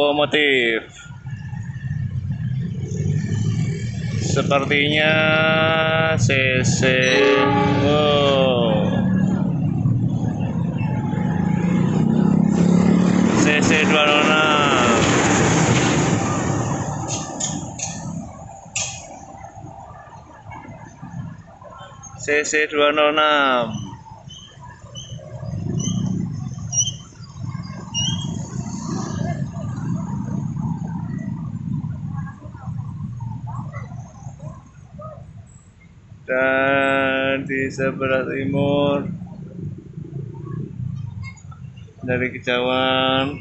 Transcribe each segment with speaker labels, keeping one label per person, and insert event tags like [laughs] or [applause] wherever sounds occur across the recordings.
Speaker 1: lokomotif. Sepertinya CC oh. CC 206 CC 206 dan di sebelah timur. Dari kejauhan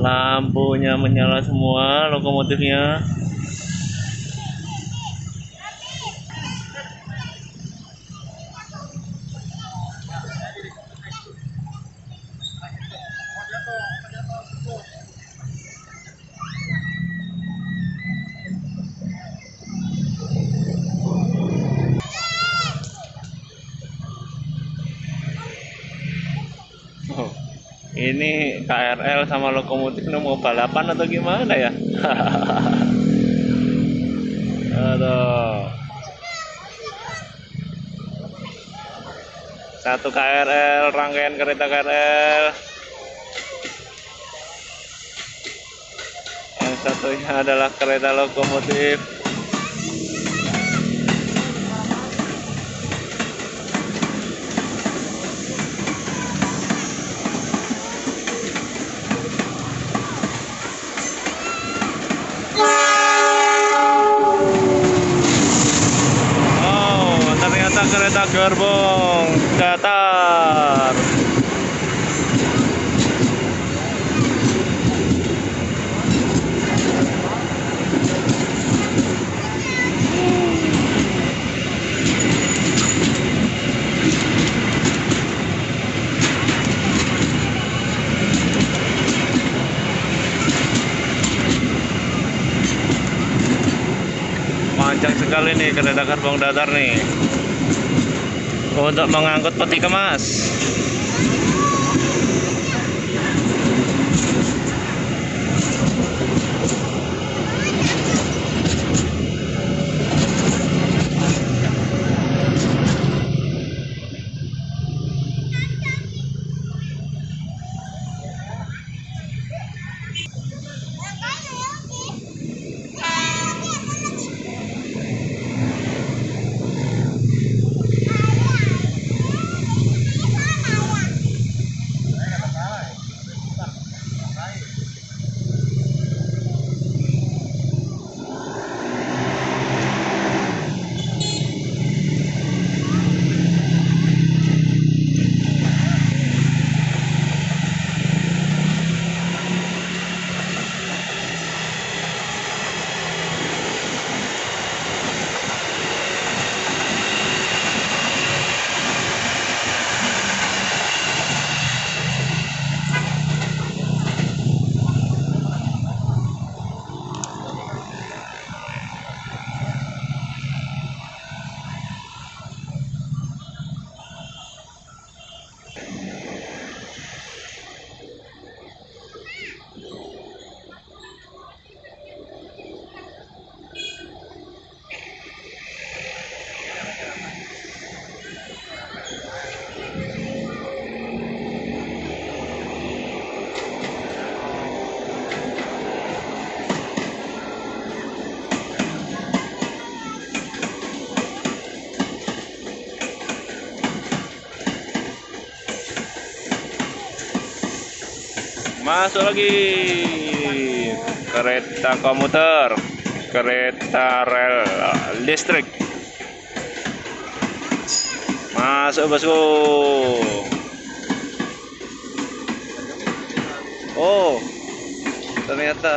Speaker 1: lampunya menyala semua lokomotifnya ini KRL sama lokomotif ini mau balapan atau gimana ya? [laughs] Aduh. Satu KRL, rangkaian kereta KRL. Yang satunya adalah kereta lokomotif. Oh, ternyata kereta gerbong datar. Panjang sekali nih kereta gerbong datar nih. Untuk mengangkut peti kemas. Masuk lagi kereta komuter, kereta rel listrik. Masuk bosku. Oh, ternyata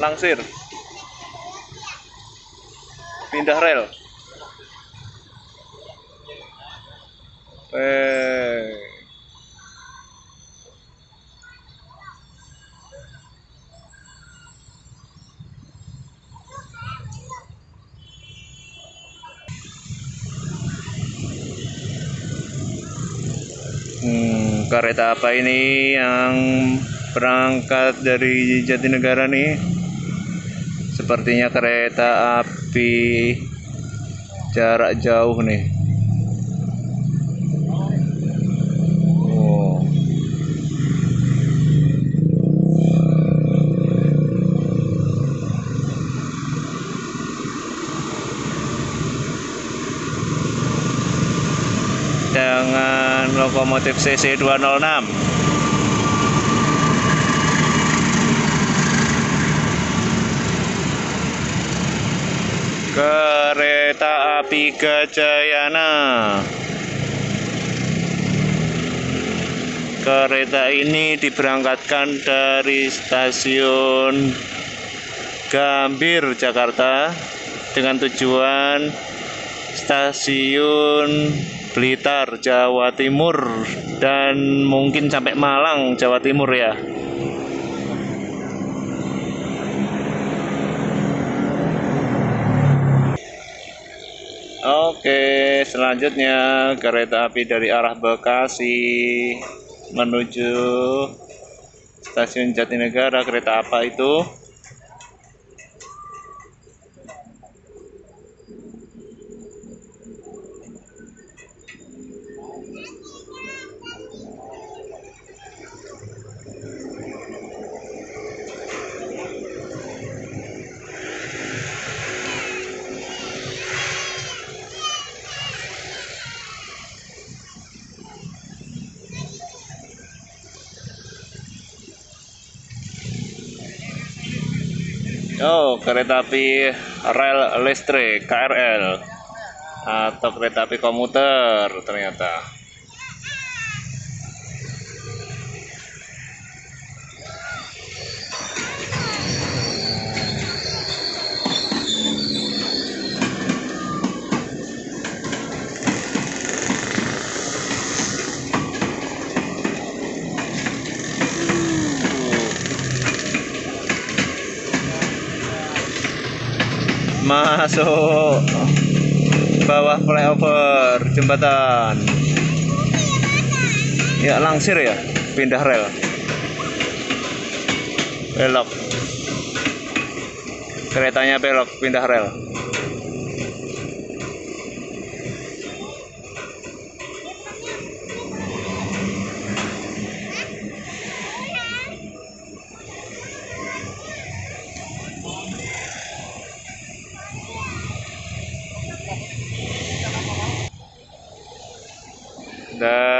Speaker 1: langsir. Pindah rel. Eh. Kereta apa ini yang berangkat dari Jatinegara nih? Sepertinya kereta api jarak jauh nih oh dengan lokomotif CC 206 Kereta Api Gajayana. Kereta ini diberangkatkan dari stasiun Gambir, Jakarta dengan tujuan stasiun Blitar, Jawa Timur dan mungkin sampai Malang, Jawa Timur ya. Oke, selanjutnya kereta api dari arah Bekasi menuju stasiun Jatinegara. Kereta apa itu? Oh, kereta api rel listrik KRL atau kereta api komuter ternyata. Masuk. Bawah flyover jembatan. Ya langsir ya pindah rel. Belok. Keretanya belok pindah rel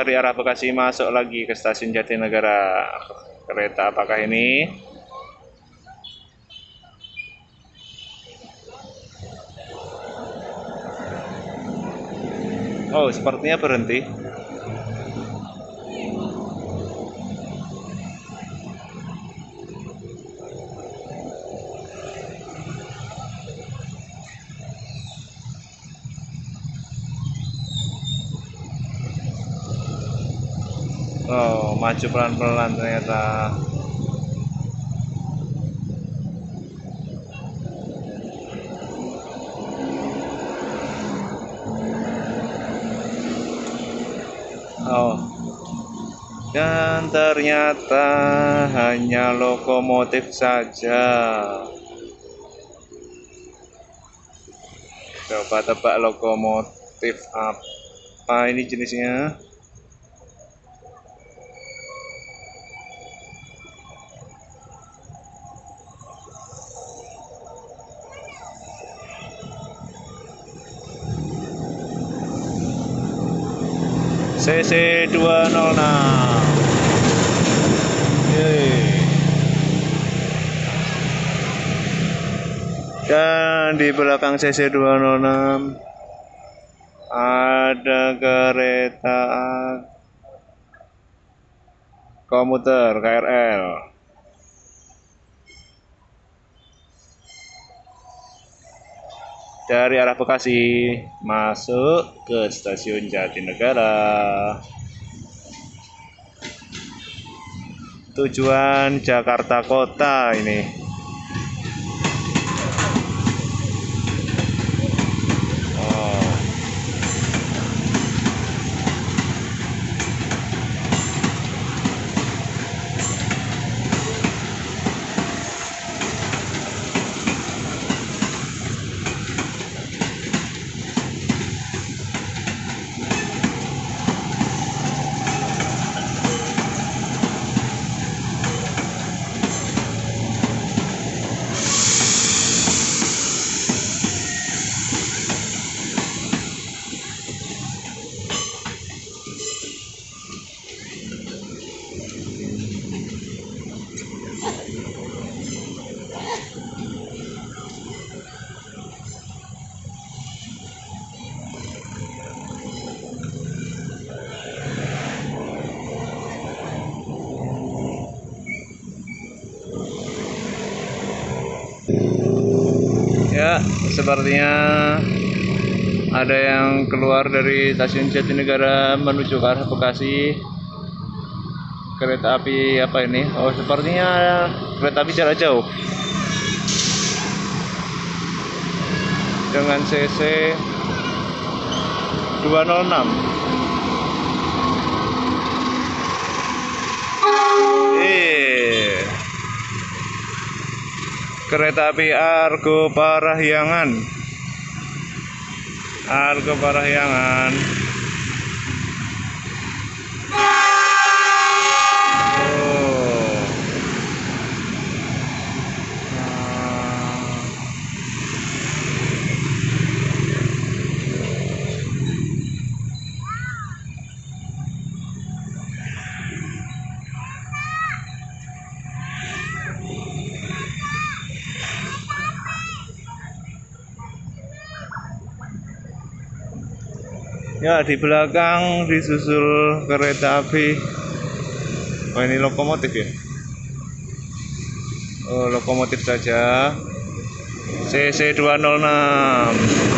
Speaker 1: dari arah Bekasi masuk lagi ke stasiun Jatinegara. Kereta apakah ini? Oh sepertinya berhenti Oh, maju pelan-pelan ternyata. Oh. Dan ternyata hanya lokomotif saja. Coba tebak lokomotif apa ini jenisnya? CC 206 dan di belakang CC 206 ada kereta komuter KRL dari arah Bekasi masuk ke stasiun Jatinegara. Tujuan Jakarta Kota ini. Ya, sepertinya ada yang keluar dari stasiun Jatinegara menuju ke arah Bekasi. Kereta api apa ini? Oh, sepertinya kereta api jarak jauh. Dengan CC 206. Eh. Kereta api Argo Parahyangan. Argo Parahyangan. Ya, di belakang disusul kereta api. Oh, ini lokomotif ya? Oh, lokomotif saja. CC 206.